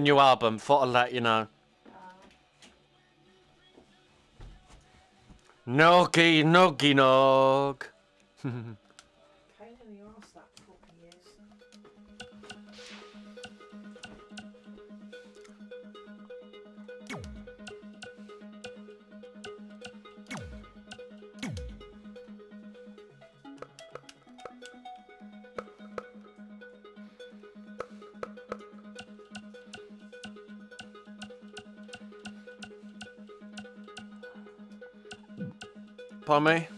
New album, thought I'd let you know. Noggy, noggy, nog. Pardon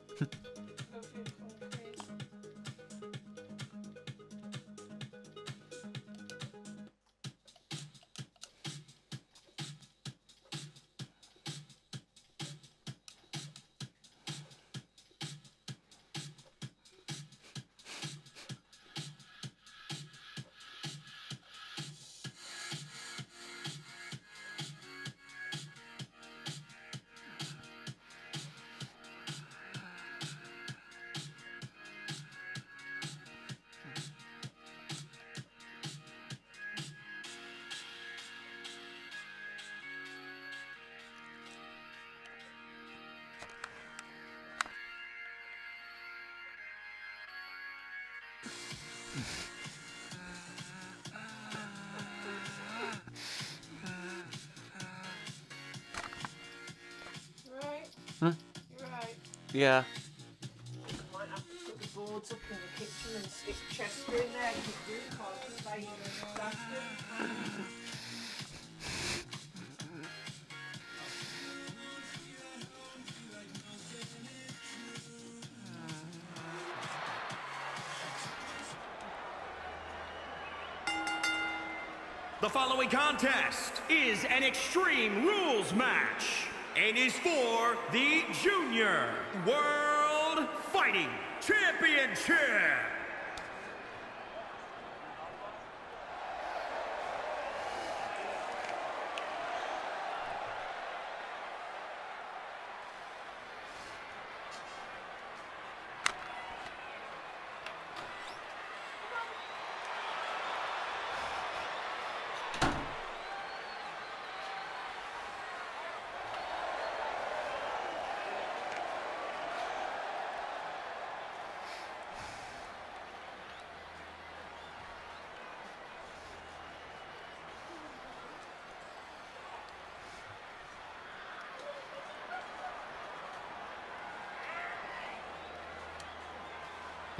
stuff. The following contest is an Extreme Rules match and is for the Junior World Fighting Championship.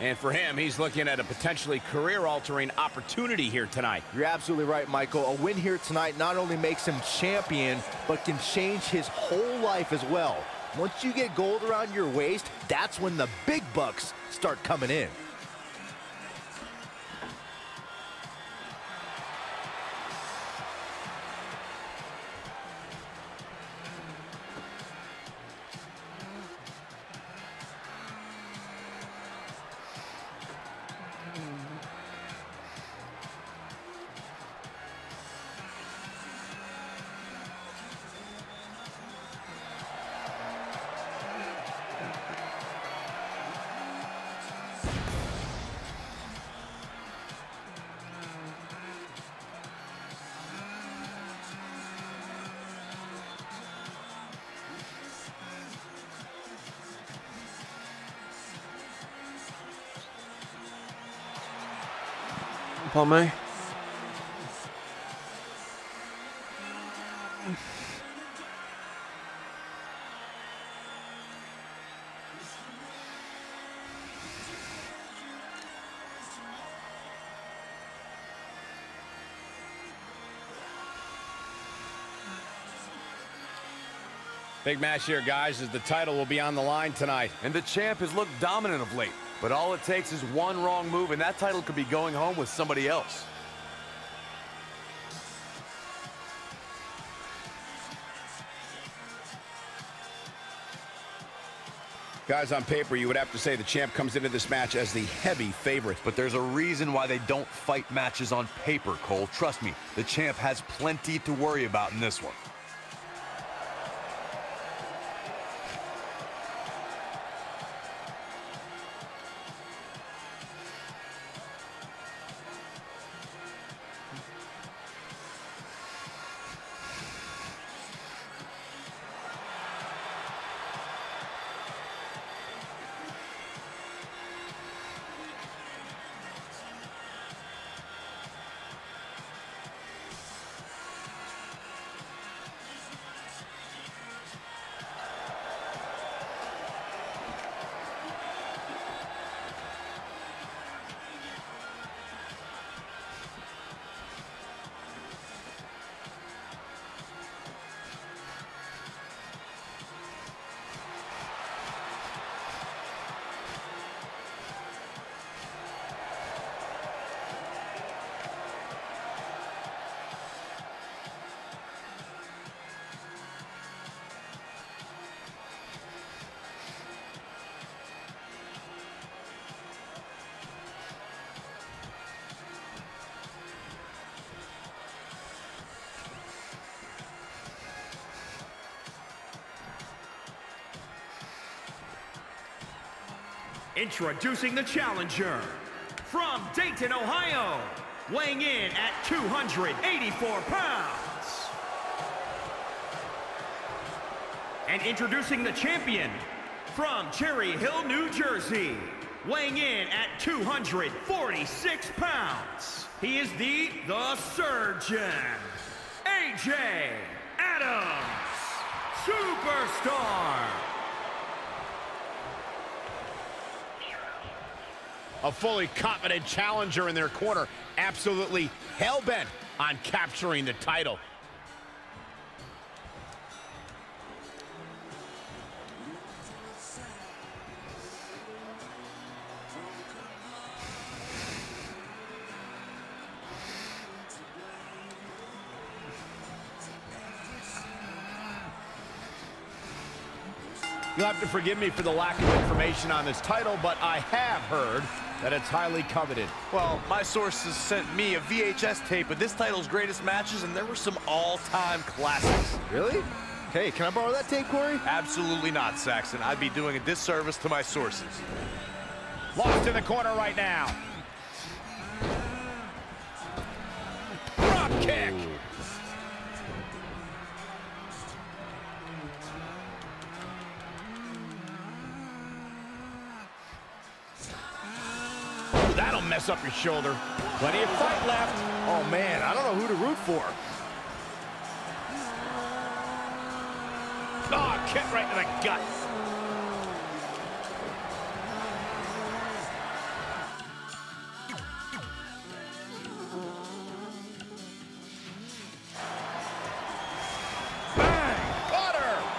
And for him, he's looking at a potentially career-altering opportunity here tonight. You're absolutely right, Michael. A win here tonight not only makes him champion, but can change his whole life as well. Once you get gold around your waist, that's when the big bucks start coming in. Upon me. Big match here, guys, as the title will be on the line tonight. And the champ has looked dominant of late. But all it takes is one wrong move, and that title could be going home with somebody else. Guys, on paper, you would have to say the champ comes into this match as the heavy favorite. But there's a reason why they don't fight matches on paper, Cole. Trust me, the champ has plenty to worry about in this one. Introducing the challenger from Dayton, Ohio, weighing in at 284 pounds. And introducing the champion from Cherry Hill, New Jersey, weighing in at 246 pounds. He is the The Surgeon, AJ Adams, Superstar. A fully confident challenger in their corner, absolutely hell-bent on capturing the title. You'll have to forgive me for the lack of information on this title, but I have heard that it's highly coveted. Well, my sources sent me a VHS tape of this title's greatest matches, and there were some all-time classics. Really? Hey, can I borrow that tape, Corey? Absolutely not, Saxton. I'd be doing a disservice to my sources. Lost in the corner right now. Up your shoulder. Plenty of fight left. Oh, man, I don't know who to root for. Oh, kick right in the gut.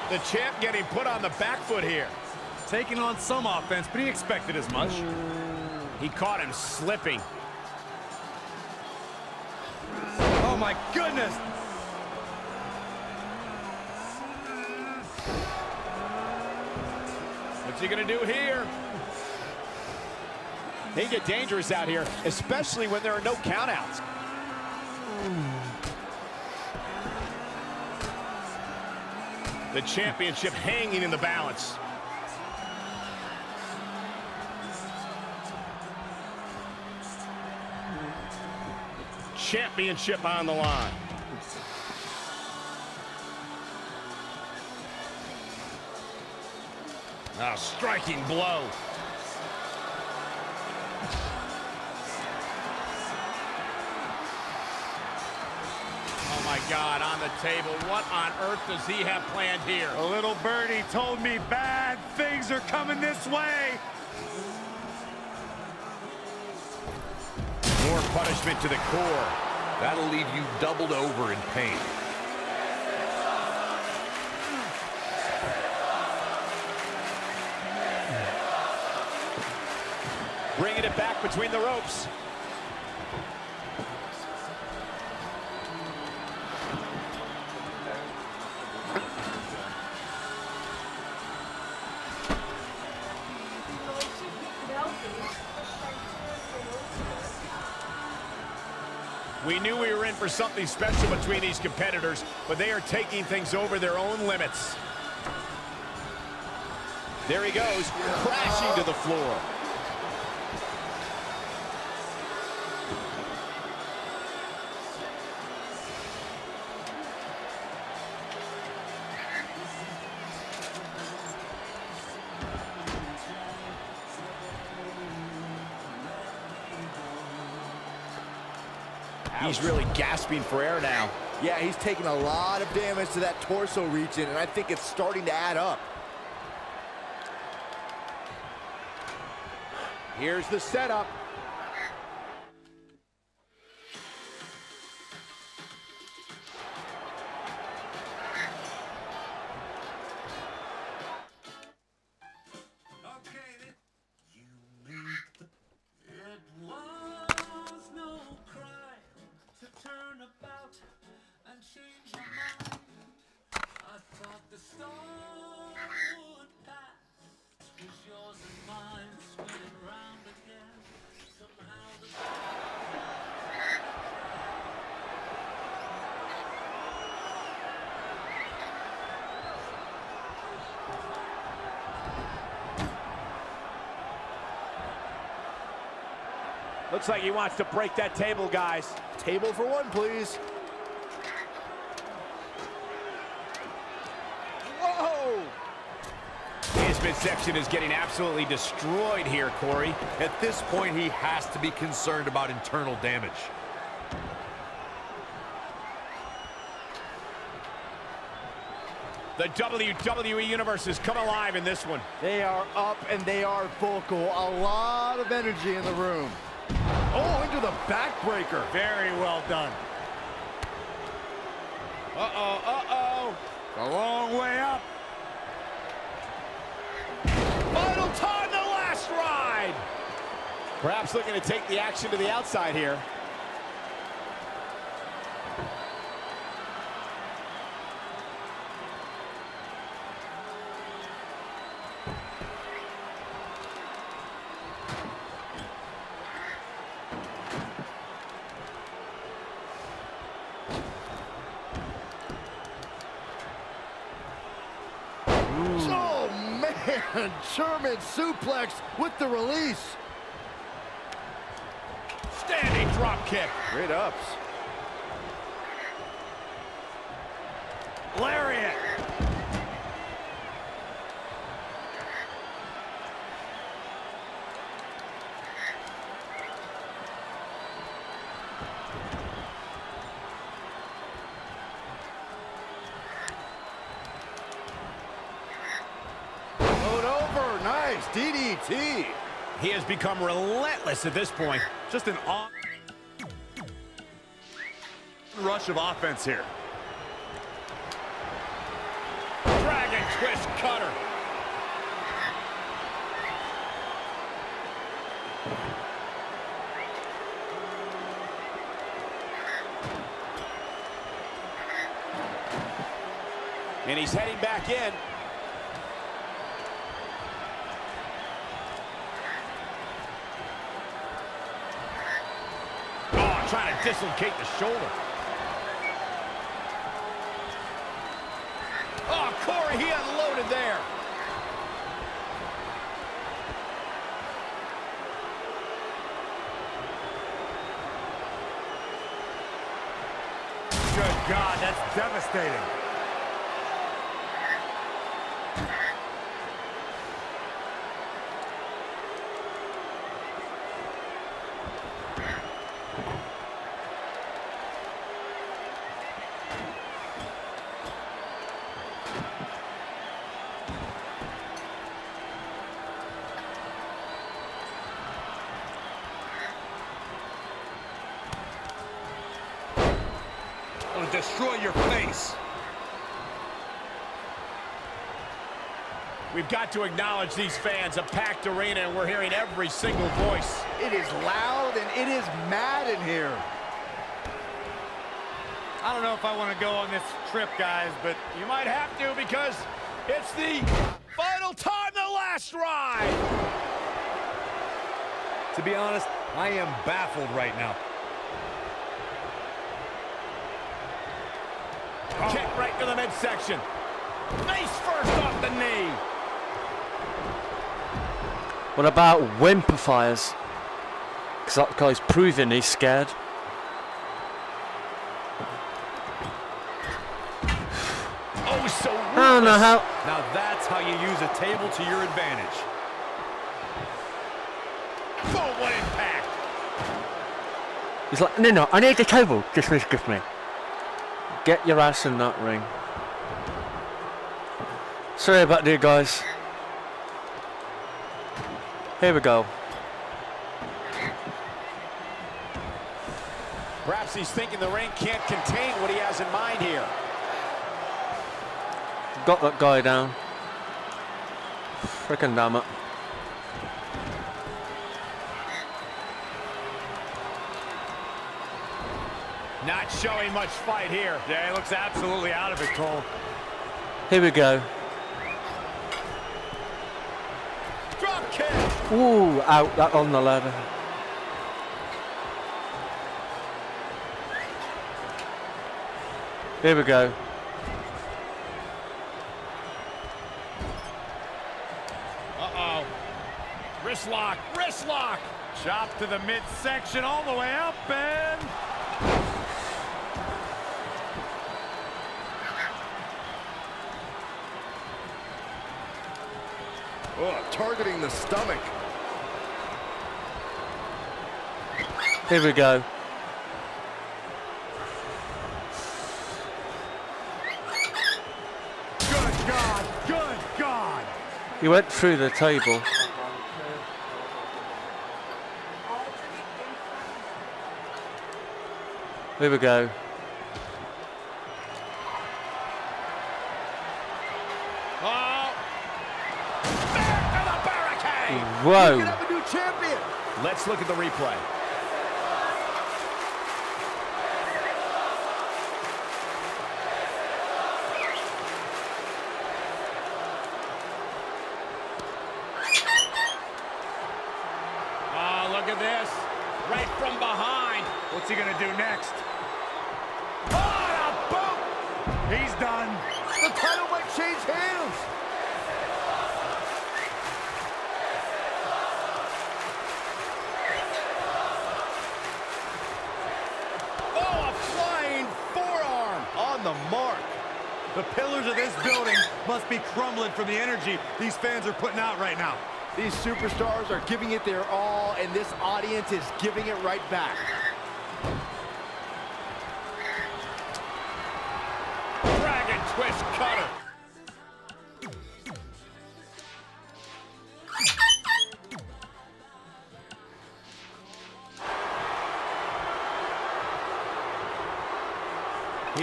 The champ getting put on the back foot here. Taking on some offense, but he expected as much. He caught him slipping. Oh, my goodness! What's he gonna do here? They get dangerous out here, especially when there are no countouts. The championship hanging in the balance. championship on the line. A striking blow. Oh my God, on the table. What on earth does he have planned here? A little birdie told me bad things are coming this way. More punishment to the core. That'll leave you doubled over in pain. Bringing it back between the ropes. We knew we were in for something special between these competitors, but they are taking things over their own limits. There he goes, crashing to the floor. He's really gasping for air now. Yeah, he's taking a lot of damage to that torso region, and I think it's starting to add up. Here's the setup. Looks like he wants to break that table, guys. Table for one, please. Whoa! His midsection is getting absolutely destroyed here, Corey. At this point, he has to be concerned about internal damage. The WWE Universe has come alive in this one. They are up and they are vocal. A lot of energy in the room. Oh, into the backbreaker. Very well done. Uh-oh, uh-oh. A long way up. Final time, the last ride. Perhaps looking to take the action to the outside here. Oh, man. German suplex with the release. Standing drop kick. Great ups. Lariat. Load over. Nice. DDT. He has become relentless at this point. Just an on rush of offense here. Dragon twist cutter. And he's heading back in. Oh, trying to dislocate the shoulder. Oh, Corey, he unloaded there. Good God, that's devastating. Your face. We've got to acknowledge these fans, a packed arena, and we're hearing every single voice. It is loud and it is mad in here. I don't know if I want to go on this trip, guys, but You might have to because it's the final time, the last ride. To be honest, I am baffled right now. Kick right to the midsection. Face first off the knee. What about Wimperfiers? Because that guy's proving he's scared. Oh, so I don't know how. Now that's how you use a table to your advantage. Boom, what impact. He's like, no, no, I need the table. Just give me. Get your ass in that ring. Sorry about that, guys. Here we go. Perhaps he's thinking the ring can't contain what he has in mind here. Got that guy down. Freaking damn it. Not showing much fight here. yeah, he looks absolutely out of it, Cole. Here we go. Drop kick. Ooh, out that on the ladder. Here we go. Uh-oh. Wrist lock, wrist lock. Chop to the midsection all the way up and... Oh, targeting the stomach. Here we go. Good God, good God. He went through the table. Here we go. Oh. Back to the barricade. Whoa. Have a new champion. Let's look at the replay. The mark. The pillars of this building must be crumbling from the energy these fans are putting out right now. These superstars are giving it their all, and this audience is giving it right back.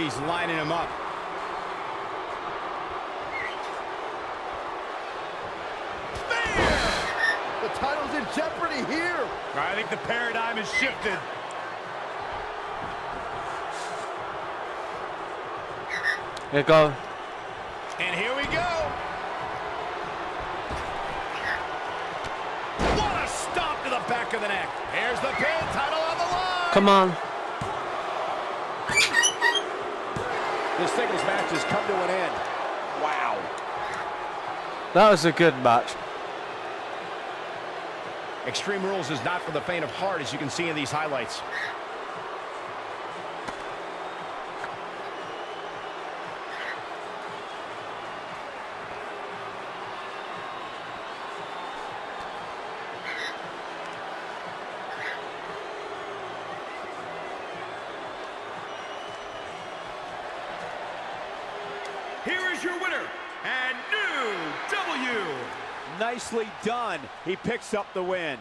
He's lining him up. The title's in jeopardy here. I think the paradigm has shifted. Here we go. And here we go. What a stomp to the back of the neck. Here's the pin, title on the line. Come on. This singles match has come to an end. Wow. That was a good match. Extreme Rules is not for the faint of heart, as you can see in these highlights. Here is your winner and new W. Nicely done. He picks up the win.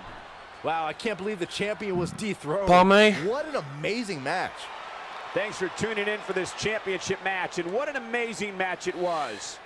Wow, I can't believe the champion was dethroned. Pardon? What an amazing match. Thanks for tuning in for this championship match, and what an amazing match it was.